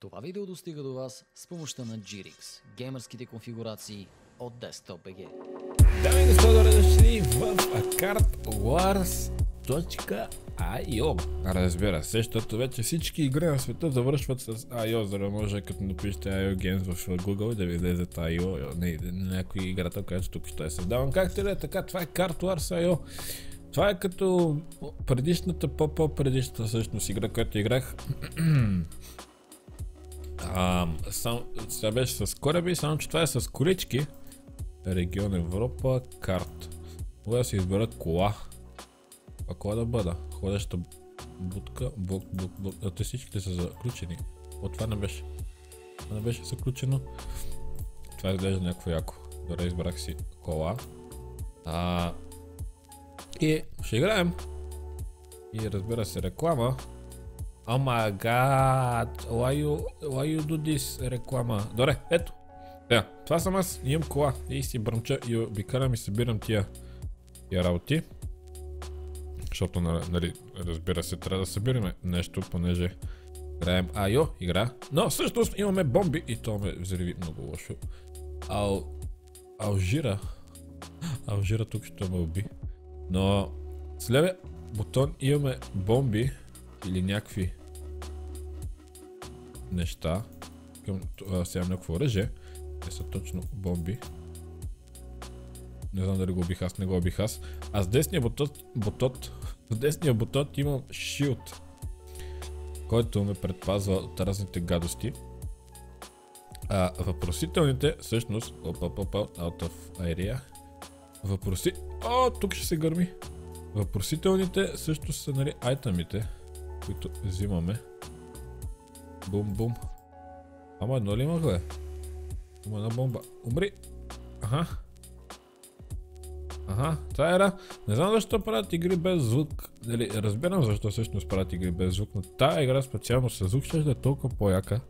Това видео достига до вас с помощта на GRX, геймърските конфигурации от Desktop.bg. Дами и господа, добре дошли в cardwars.io Разбира се, защото вече всички игри на света завършват с IO, за да може като напишете IO Games в Google да ви излезат IO, не, някои играта, която тук ще е създавам. Както и е така, това е CardWars.io. Това е като предишната, по-по-предишната всъщност игра, която играх. А, сам, сега беше с кораби, само че това е с колички. Регион Европа, карт. Мога да си избера кола. А кола да бъда? Ходеща будка, блок, блок, блок. А те всичките са заключени. От това не беше. Това не беше заключено. Това изглежда някакво яко. Добре, избрах си кола. А, и ще играем. И разбира се реклама. Oh my god, why you, why you do this реклама? Добре, ето. Yeah, това съм аз, имам кола и си бръмча и обикалям и събирам тия, тия работи. Защото, нали, разбира се, трябва да събираме нещо, понеже играем Айо игра. Но всъщност имаме бомби и то ме взриви много лошо. Ал... Алжира. Алжира тук ще ме уби. Но с левия бутон имаме бомби или някакви неща. Към това сега някакво оръжие. Те са точно бомби. Не знам дали го убих аз, не го убих аз. А с десния бутот, бутот, с десния бутот имам шилд, който ме предпазва от разните гадости. А въпросителните, всъщност, опа, опа, out of area. Въпроси... О, тук ще се гърми. Въпросителните също са, нали, айтемите, които взимаме. Бум, бум. Ама едно ли имах, бе? Има една бомба. Умри! Аха. Аха, това е ра. Не знам защо правят игри без звук. Дали, разбирам защо всъщност правят игри без звук, но тази игра специално с звук ще е толкова по-яка.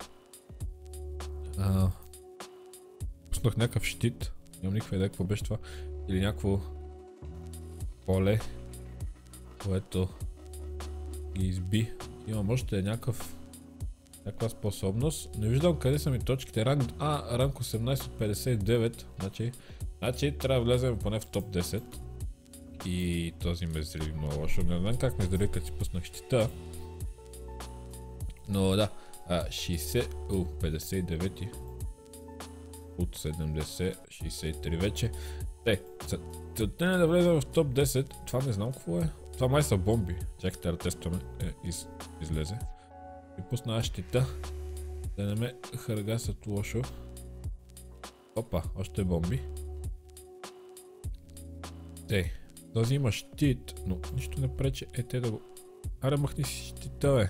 Пуснах някакъв щит. Нямам никаква идея какво беше това. Или някакво поле, което ги изби. Имам още някакъв някаква способност. Не виждам къде са ми точките. Ранг, а, ранг 18 от 59. Значи, значи трябва да влезем поне в топ 10. И този ме зриви много лошо. Не знам как ме зриви като си пуснах щита. Но да, а, 60, у, 59 от 70, 63 вече. Те, целта е да влезем в топ 10. Това не знам какво е. Това май са бомби. Чакайте да тестваме. Е, из, излезе. И пусна щита. Да не ме хъргасат лошо. Опа, още бомби. Те, този има щит, но нищо не прече. Е, те да го... Аре, махни си щита, бе.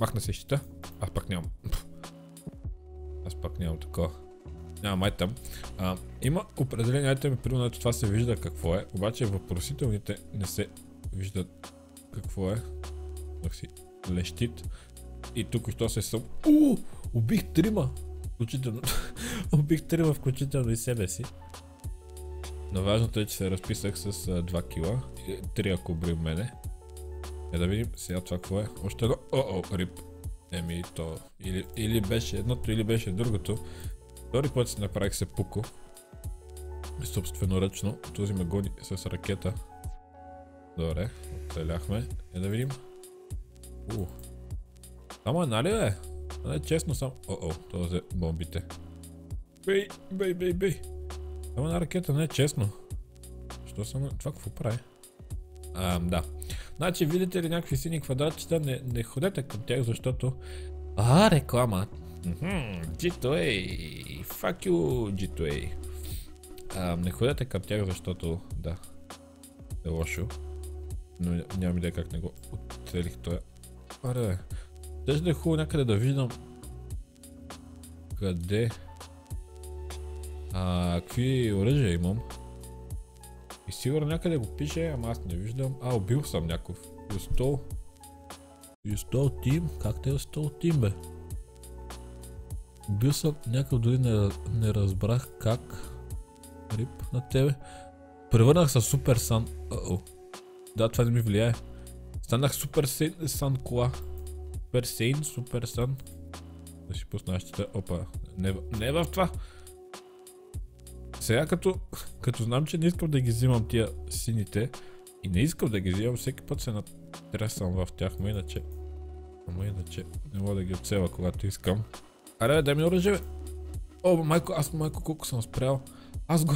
Махна си щита. Аз пак нямам. Аз пак нямам такова. Нямам айтем. А, има определени айтеми, примерно това се вижда какво е, обаче въпросителните не се виждат какво е. Си лещит. И тук що се съм... Уу! Убих трима! Включително... убих трима включително и себе си. Но важното е, че се разписах с 2 кила. 3 ако броим мене. Е да видим сега това какво е. Още едно. О, о, рип. Еми то. Или, или беше едното, или беше другото. Втори път си направих се пуко. Собственоръчно. Този ме гони с ракета. Добре, оцеляхме. Е да видим. Само една ли бе? Не, е честно само... О-о, това взе бомбите. Бей, бей, бей, бей. Само една ракета, не е честно. Що съм... Това какво прави? А, да. Значи, видите ли някакви сини квадратчета, не, не ходете към тях, защото... А, реклама. G2A. Fuck you, G2A. А, не ходете към тях, защото... Да. Е лошо. Но нямам идея как не го оцелих това. Аре, Теж да е хубаво някъде да виждам къде а, какви оръжия имам. И сигурно някъде го пише, ама аз не виждам. А, убил съм някакъв. Юстол. Юстол тим? Как те е Юстол тим бе? Убил съм някакъв, дори не, не разбрах как. Рип на тебе. Превърнах се супер сан. Uh. Да, това не ми влияе. Станах супер сан кола. Супер Сейн, Супер Сън. Да си пусна щита. Опа, не, не в това. Сега като, като знам, че не искам да ги взимам тия сините и не искам да ги взимам, всеки път се натресвам в тях, но иначе... Ама иначе не мога да ги оцеля, когато искам. Аре, дай ми оръжие, бе. О, майко, аз майко колко съм спрял. Аз го...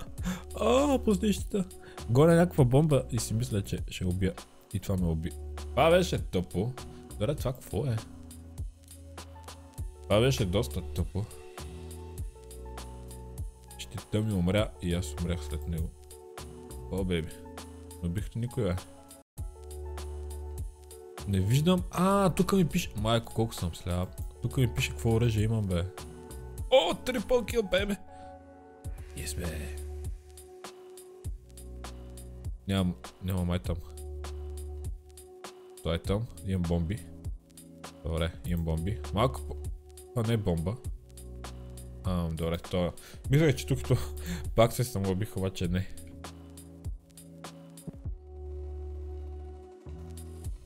О, пусни щита. Горе някаква бомба и си мисля, че ще убия. И това ме уби. Това беше тъпо. Добре, това какво е? Това беше доста тъпо. Щита ми умря и аз умрях след него. О, беби. Не убихте никой, бе. Не виждам. А, тук ми пише. Майко, колко съм сляп. Тук ми пише какво оръжие имам, бе. О, трипъл кил, бебе. Yes, бе. Нямам, нямам айтъм. Това е там. Имам бомби. Добре, имам бомби. Малко по... Това не е бомба. А, добре, това... Мислех, че тук то... пак се самоубих, обаче не.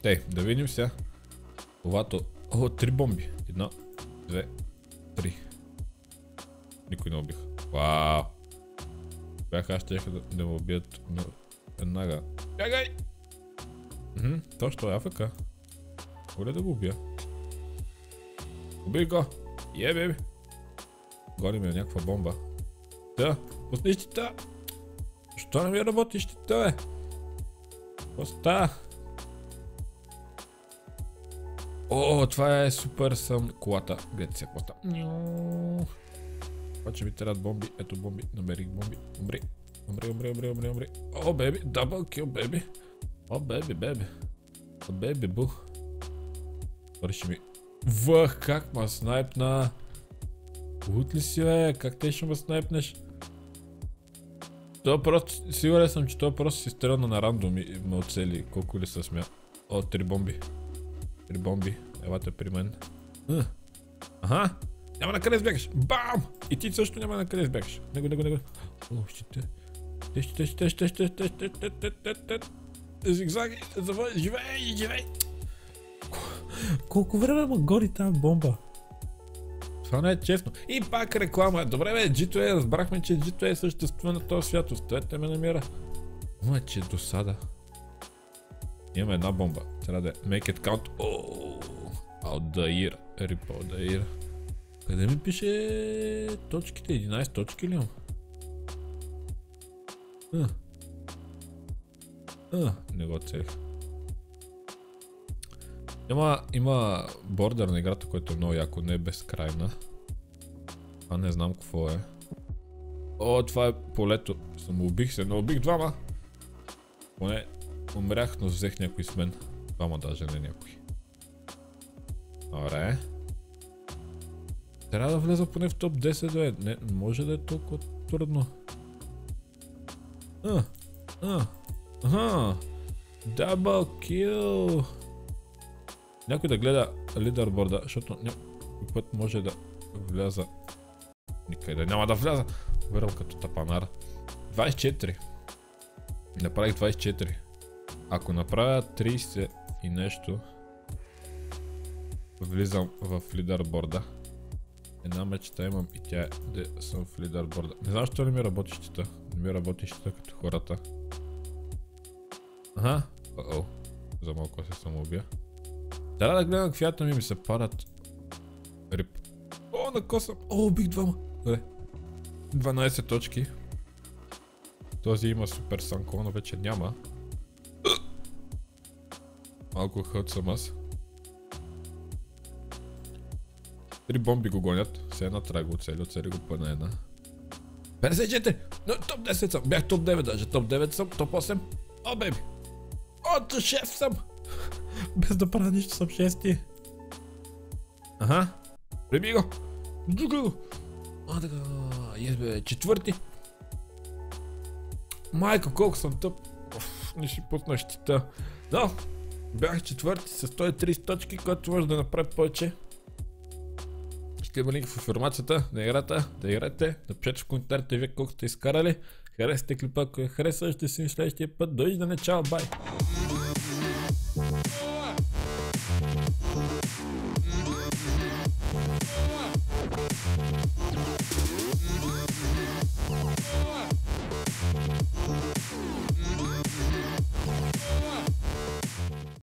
Тей, да видим сега. Овато... О, три бомби. Една, две, три. Никой не убих. Вау. Бях аз ще да, да ме убият но веднага. Бягай! Мхм, точно е АФК. Ли да го убия? Убий го! Е, беби! Гони ми е някаква бомба. Да, пусни щита! Що не ми работи щита, бе? Става? О, това е супер съм колата. Гледайте сега колата. Обаче ми трябват бомби. Ето бомби. Намерих бомби. Умри. Умри, умри, умри, умри, умри. О, беби. Дабъл кил, беби. О, беби, беби. О, беби, бу. Върши ми. Въх, как ма снайпна. Лут ли си, бе? Как те ще ме снайпнеш? Това просто, сигурен съм, че това просто си стрелна на рандом и ме оцели. Колко ли са смя. О, три бомби. Три бомби. Елате при мен. Аха. Няма на къде избягаш. Бам! И ти също няма на къде избягаш. Него, него, него. О, щите. Ще, ще, ще, ще, ще, ще, ще, ще, ще, ще, ще. Зигзаги, завой, живей, живей. Колко време ма гори тази бомба? Това не е честно. И пак реклама. Добре бе, G2E, разбрахме, че G2E съществува на този свят. Оставете ме намира. Ма, че досада. Имаме една бомба. Трябва да е make it count. Oh, Aldair. Rip Aldair. Къде ми пише точките? 11 точки ли имам? А, не го целих. Има, има бордер на играта, който е много яко, не е безкрайна. А не знам какво е. О, това е полето. Самоубих се, но убих двама. Поне умрях, но взех някой с мен. Двама даже, не някой. Добре. Трябва да влеза поне в топ 10, бе. Не може да е толкова трудно. А, а, аха. Дабл кил. Някой да гледа лидерборда, защото някой път може да вляза. Никъде няма да вляза. Вървам като тапанар. 24. Направих 24. Ако направя 30 и нещо, влизам в лидерборда. Една мечта имам и тя е да съм в лидерборда. Не знам, защо не ми работи щита. Не ми работи щита като хората. Аха. О-о. За малко се самоубия. Трябва да гледам какви атоми ми се падат. Рип. О, накосам. О, убих двама. Добре. 12 точки. Този има супер санко, но вече няма. Малко хът съм аз. Три бомби го гонят. Все една трябва да го оцели, оцели го по на една. 54! Но топ 10 съм. Бях топ 9 даже. Топ 9 съм, топ 8. О, беби! О, 6 съм! Без да правя нищо съм 6. Аха. Преби го. Джуга го. А, така. Ес, бе, четвърти. Майка, колко съм тъп. Оф, не ще пусна щита. Да, бях четвърти с 130 точки, който може да направи повече. Ще има линк в информацията на играта, да играте. Напишете в коментарите вие колко сте изкарали. Харесате клипа, ако е хареса, ще си следващия път. Довиждане, чао, бай!